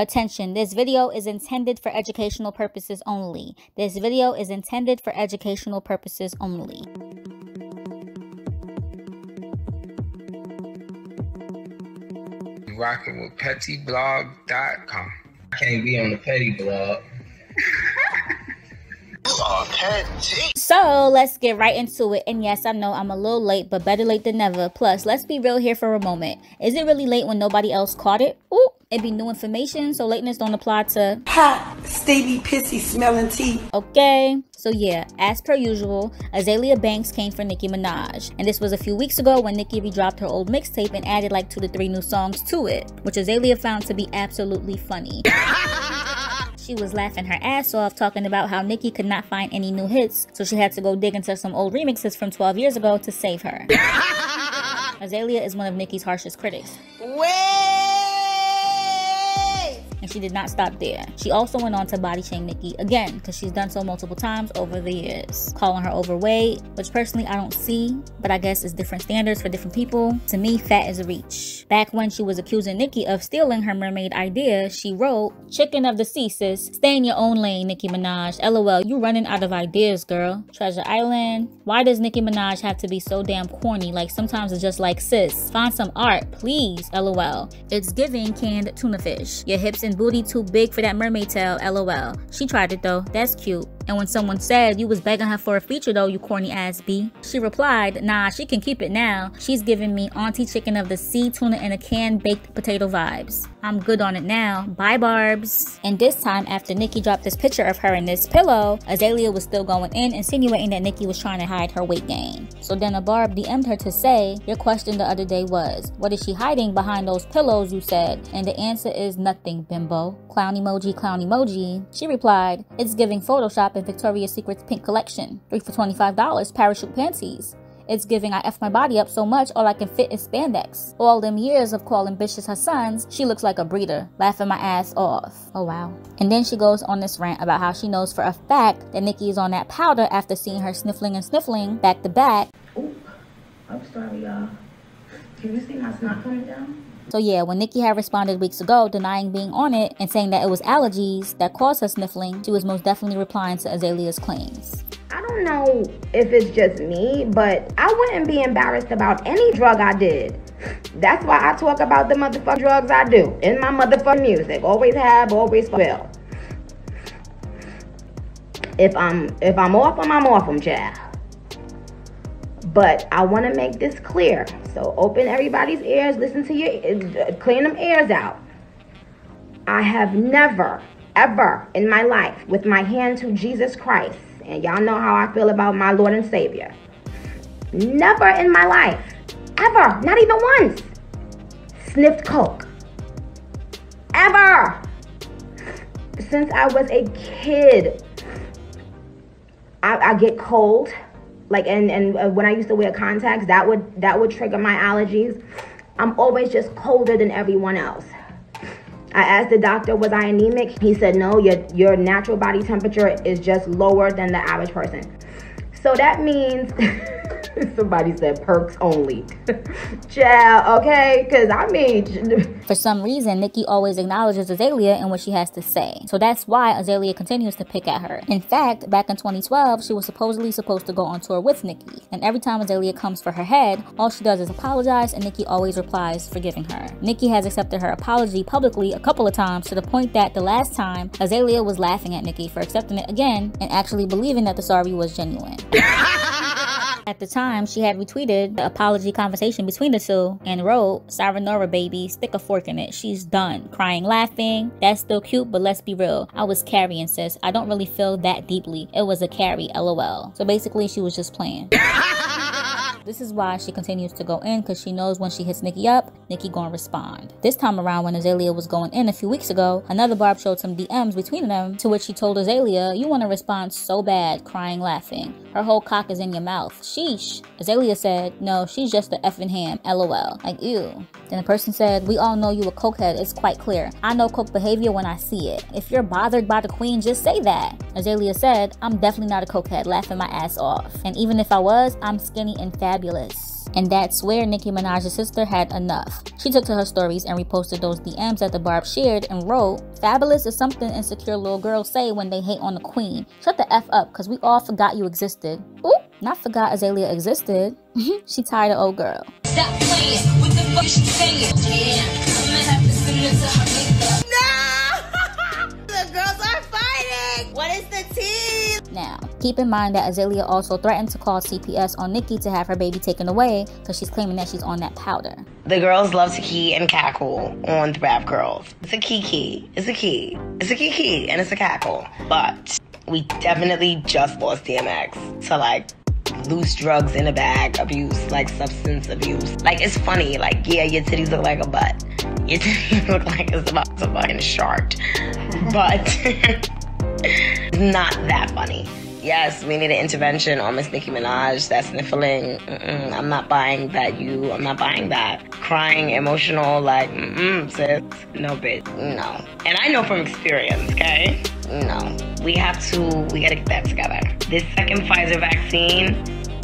Attention, this video is intended for educational purposes only. This video is intended for educational purposes only. Rocking with pettyblog.com. I can't be on the petty blog. So let's get right into it. And yes, I know I'm a little late, but better late than never. Plus, let's be real here for a moment. Is it really late when nobody else caught it? Ooh, it'd be new information, so lateness don't apply to hot, stevie, pissy smelling tea. Okay. So yeah, as per usual, Azealia Banks came for Nicki Minaj. And this was a few weeks ago when Nicki redropped her old mixtape and added like two to three new songs to it, which Azealia found to be absolutely funny. She was laughing her ass off talking about how Nicki could not find any new hits, so she had to go dig into some old remixes from 12 years ago to save her. Azealia is one of Nicki's harshest critics. Wait! She did not stop there. She also went on to body shame Nicki again, because she's done so multiple times over the years, calling her overweight, which personally I don't see, but I guess it's different standards for different people. To me, fat is a reach. Back when she was accusing Nicki of stealing her mermaid idea, she wrote, Chicken of the sea, sis. Stay in your own lane, Nicki Minaj. LOL, you running out of ideas, girl. Treasure Island. Why does Nicki Minaj have to be so damn corny? Like sometimes it's just like, sis, find some art, please. LOL. It's giving canned tuna fish. Your hips and booty too big for that mermaid tail, lol. She tried it though, that's cute. And when someone said you was begging her for a feature though, you corny ass B, she replied, nah, she can keep it now. She's giving me auntie chicken of the sea, tuna, and a canned baked potato vibes. I'm good on it now. Bye, Barbs. And this time, after Nicki dropped this picture of her in this pillow, Azealia was still going in, insinuating that Nicki was trying to hide her weight gain. So then a Barb DM'd her to say, Your question the other day was, What is she hiding behind those pillows you said? And the answer is nothing, bimbo. Clown emoji, clown emoji. She replied, It's giving Photoshop Victoria's Secret's pink collection. 3 for $25, parachute panties. It's giving I F my body up so much all I can fit is spandex. All them years of calling bitches her sons, she looks like a breeder, laughing my ass off. Oh wow. And then she goes on this rant about how she knows for a fact that Nicki is on that powder after seeing her sniffling and sniffling back to back. Ooh, I'm sorry y'all. Can you see my snot coming down? So yeah, when Nicki had responded weeks ago denying being on it and saying that it was allergies that caused her sniffling, she was most definitely replying to Azealia's claims. I don't know if it's just me, but I wouldn't be embarrassed about any drug I did. That's why I talk about the motherfucking drugs I do in my motherfucking music. Always have, always will. If I'm if I'm off them, I'm off them, child. But I want to make this clear. So open everybody's ears, listen to your, clean them ears out. I have never, ever in my life, with my hand to Jesus Christ, and y'all know how I feel about my Lord and Savior, never in my life, ever, not even once, sniffed coke. Ever. Since I was a kid, I, I get cold like and and uh, when I used to wear contacts, that would that would trigger my allergies. I'm always just colder than everyone else. I asked the doctor, was I anemic? He said, no, your, your natural body temperature is just lower than the average person. So that means Somebody said perks only. Child, okay? Because I mean. For some reason, Nicki always acknowledges Azealia and what she has to say. So that's why Azealia continues to pick at her. In fact, back in 2012, she was supposedly supposed to go on tour with Nicki. And every time Azealia comes for her head, all she does is apologize and Nicki always replies, forgiving her. Nicki has accepted her apology publicly a couple of times to the point that the last time, Azealia was laughing at Nicki for accepting it again and actually believing that the sorry was genuine. At the time, she had retweeted the apology conversation between the two and wrote, Sayonara baby, stick a fork in it. She's done. Crying, laughing. That's still cute, but let's be real. I was carrying, sis. I don't really feel that deeply. It was a carry, lol. So basically, she was just playing. This is why she continues to go in because she knows when she hits Nicki up, Nicki gonna respond. This time around when Azealia was going in a few weeks ago, another Barb showed some DMs between them to which she told Azealia, you want to respond so bad, crying, laughing. Her whole cock is in your mouth. Sheesh. Azealia said, no, she's just a effing ham, lol. Like, ew. Then the person said, we all know you a cokehead, it's quite clear. I know coke behavior when I see it. If you're bothered by the queen, just say that. Azealia said, I'm definitely not a cokehead, laughing my ass off. And even if I was, I'm skinny and fat fabulous. And that's where Nicki Minaj's sister had enough. She took to her stories and reposted those DMs that the Barb shared and wrote, Fabulous is something insecure little girls say when they hate on the queen. Shut the F up, cause we all forgot you existed. Oop, not forgot Azealia existed. she tired of old girl. Stop playing with the fuck she saying. Yeah, I'm gonna have to send it to her makeup. The girls are fighting. What is the tea? Now, keep in mind that Azealia also threatened to call CPS on Nicki to have her baby taken away because she's claiming that she's on that powder. The girls love to key and cackle on the rap girls. It's a kiki. It's a key. It's a kiki and it's a cackle. But we definitely just lost DMX to like loose drugs in a bag abuse, like substance abuse. Like it's funny, like yeah, your titties look like a butt. Your titties look like it's about to fucking shart. But it's not that funny. Yes, we need an intervention on Miss Nicki Minaj. That's sniffling. Mm-mm, I'm not buying that. You, I'm not buying that. Crying, emotional, like, mm-mm, sis. No, bitch. No. And I know from experience, okay? No. We have to, we gotta get that together. This second Pfizer vaccine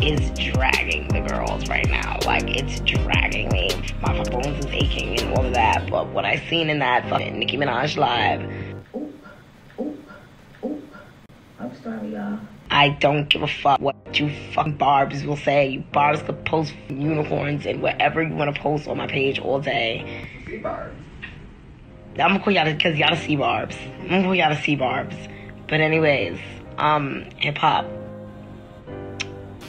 is dragging the girls right now. Like, it's dragging me. My bones is aching and all of that. But what I seen in that fucking Nicki Minaj live, I'm sorry, y'all. I don't give a fuck what you fucking barbs will say. You barbs could post unicorns and whatever you want to post on my page all day. I'm gonna call y'all because y'all sea barbs. I'm gonna call y'all sea barbs. But anyways, um, hip hop.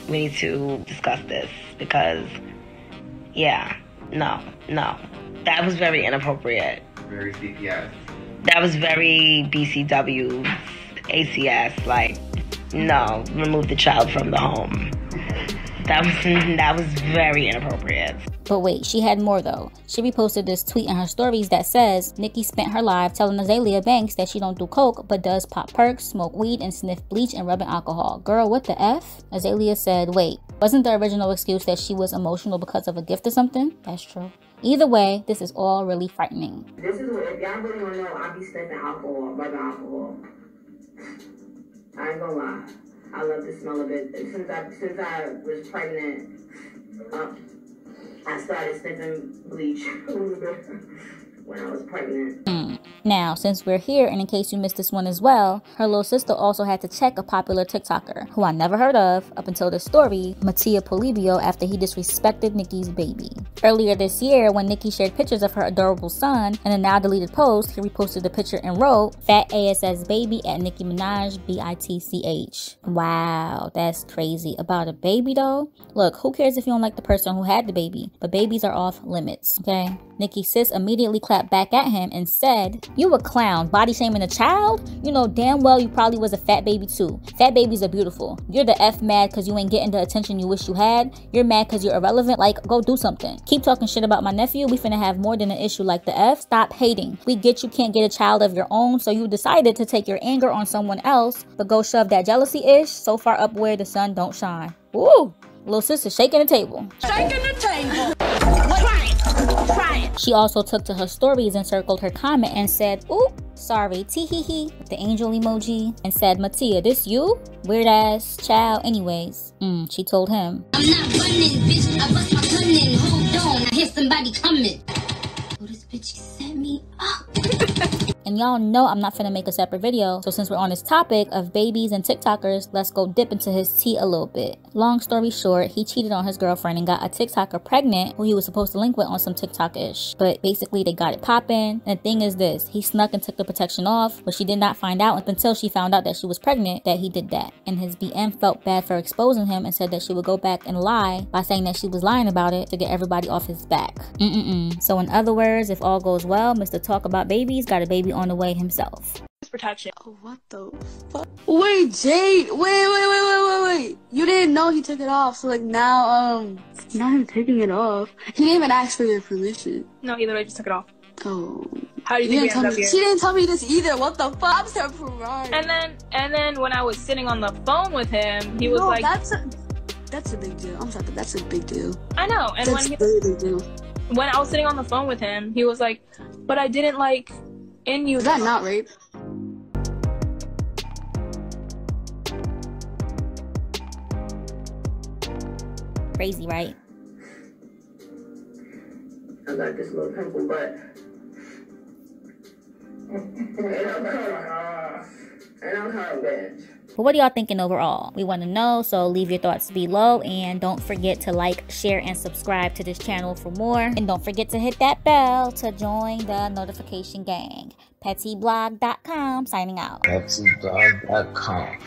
We need to discuss this because, yeah, no, no, that was very inappropriate. Very CPS. That was very BCW, ACS. Like, no, remove the child from the home. That was that was very inappropriate. But wait, she had more though. She reposted this tweet in her stories that says Nicki spent her life telling Azealia Banks that she don't do coke but does pop perks, smoke weed, and sniff bleach and rubbing alcohol. Girl, what the F? Azealia said, wait, wasn't the original excuse that she was emotional because of a gift or something? That's true. Either way, this is all really frightening. This is what, if y'all really want to know, I be sniffing alcohol, rubbing alcohol. I ain't gonna lie. I love the smell of it. Since I since I was pregnant, uh, I started sniffing bleach when I was pregnant. Mm. Now, since we're here, and in case you missed this one as well, her little sister also had to check a popular TikToker who I never heard of up until this story, Mattia Polibio, after he disrespected Nicki's baby. Earlier this year, when Nicki shared pictures of her adorable son in a now deleted post, he reposted the picture and wrote, Fat ASS baby at Nicki Minaj, B I T C H. Wow, that's crazy. About a baby though? Look, who cares if you don't like the person who had the baby? But babies are off limits, okay? Nicki's sis immediately clapped back at him and said, You a clown, body shaming a child? You know damn well you probably was a fat baby too. Fat babies are beautiful. You're the F mad because you ain't getting the attention you wish you had. You're mad because you're irrelevant. Like, go do something. Keep talking shit about my nephew. We finna have more than an issue like the F. Stop hating. We get you can't get a child of your own, so you decided to take your anger on someone else, but go shove that jealousy ish so far up where the sun don't shine. Woo! Little sister shaking the table. Shaking the table. She also took to her stories and circled her comment and said, Oop, sorry, tee hee hee, the angel emoji, and said, Mattia, this you? Weird ass child, anyways. Mm, she told him. I'm not running, bitch. I bust my gun in. Hold on. I hear somebody coming. Oh, this bitch set me. And y'all know I'm not finna make a separate video, so since we're on this topic of babies and TikTokers, let's go dip into his tea a little bit. Long story short, he cheated on his girlfriend and got a TikToker pregnant who he was supposed to link with on some TikTok-ish. But basically they got it popping. And the thing is this, he snuck and took the protection off, but she did not find out until she found out that she was pregnant that he did that. And his BM felt bad for exposing him and said that she would go back and lie by saying that she was lying about it to get everybody off his back. Mm-mm-mm. So in other words, if all goes well, Mr. Talk About Babies got a baby on the way himself. protection. Oh, what the fuck? Wait, Jade. Wait, wait, wait, wait, wait, wait. You didn't know he took it off, so like now, um, now I'm taking it off. He didn't even ask for your permission. No, either way, just took it off. Oh. How do you You think didn't tell we me. ended up She didn't tell me this either. What the fuck? I'm surprised. And then, and then when I was sitting on the phone with him, he was no, like, that's a, that's a big deal. I'm sorry, but that's a big deal. "I know." And That's when a he, really big deal. When I was sitting on the phone with him, he was like, "But I didn't like in you." Is that not rape? Crazy, right? I got this little pimple, but it don't come. It don't come, bitch. But what are y'all thinking overall? We want to know, so leave your thoughts below and don't forget to like, share, and subscribe to this channel for more. And don't forget to hit that bell to join the notification gang. PettyBlog.com signing out. PettyBlog.com.